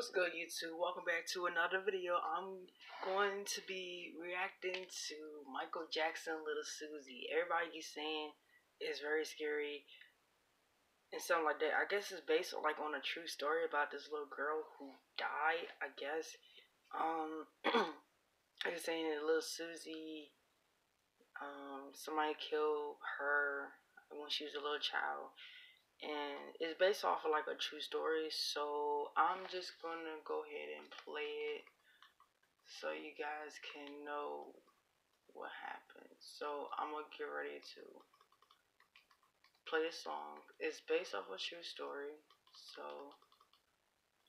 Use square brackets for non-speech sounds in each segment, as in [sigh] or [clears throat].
What's good, YouTube? Welcome back to another video. I'm going to be reacting to Michael Jackson, Little Susie. Everybody keeps saying it's very scary and something like that. I guess it's based like on a true story about this little girl who died. I guess. Um, [clears throat] I saying that Little Susie, um, somebody killed her when she was a little child and it's based off of like a true story. So I'm just gonna go ahead and play it so you guys can know what happened. So I'm gonna get ready to play the song. It's based off a true story, so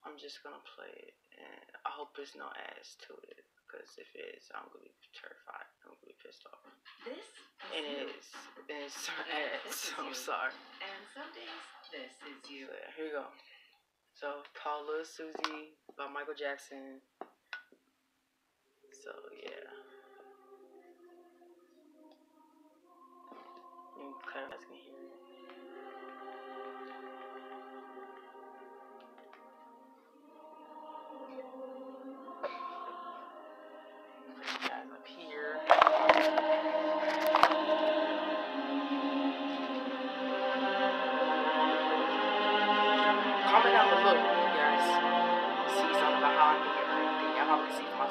I'm just gonna play it, and I hope there's no ads to it. Because if it is, I'm gonna be terrified. I'm pissed off. This is And you. it is. It's this is I'm sorry. And some days, this is you. So, yeah, here we go. So, Lil Susie by Michael Jackson. So, yeah. You kind of guys can hear it.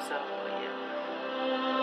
See for myself,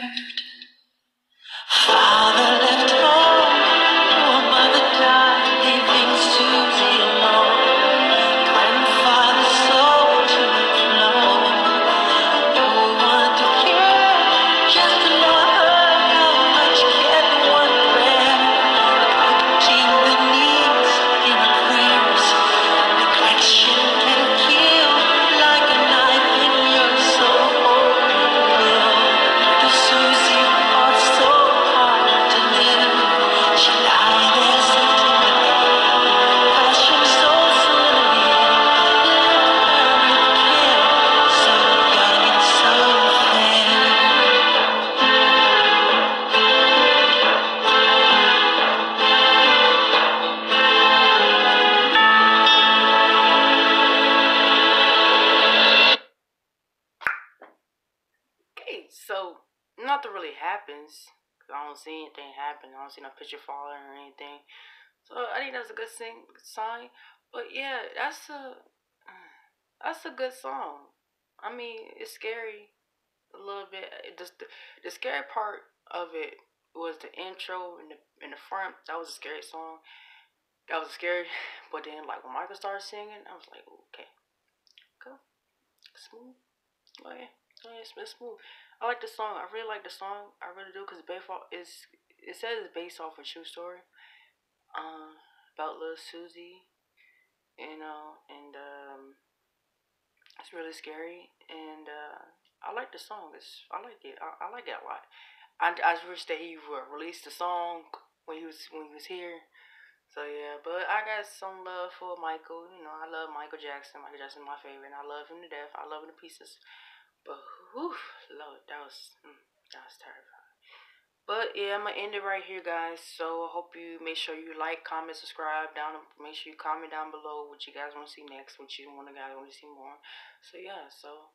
Left. I don't see anything happen. I don't see no picture falling or anything. So I think that's a good sing sign. But yeah, that's a [sighs] that's a good song. I mean, it's scary a little bit. It just the, the scary part of it was the intro in the in the front. That was a scary song. That was scary. [laughs] But then like when Michael started singing, I was like, okay, go smooth. Yeah, oh yeah, it's smooth. I like the song. I really like the song. I really do because based off is it says it's based off a true story. Um, about little Susie, you know, and um, it's really scary. And uh, I like the song. It's I like it. I, I like it a lot. I, I wish that he would release the song when he was when he was here. So yeah, but I got some love for Michael. You know, I love Michael Jackson. Michael Jackson my favorite. And I love him to death. I love him to pieces. But whew, Lord, that was mm, that was terrifying. But yeah, I'm gonna end it right here, guys. So I hope you make sure you like, comment, subscribe down. Make sure you comment down below what you guys want to see next, what you want to guys want to see more. So yeah, so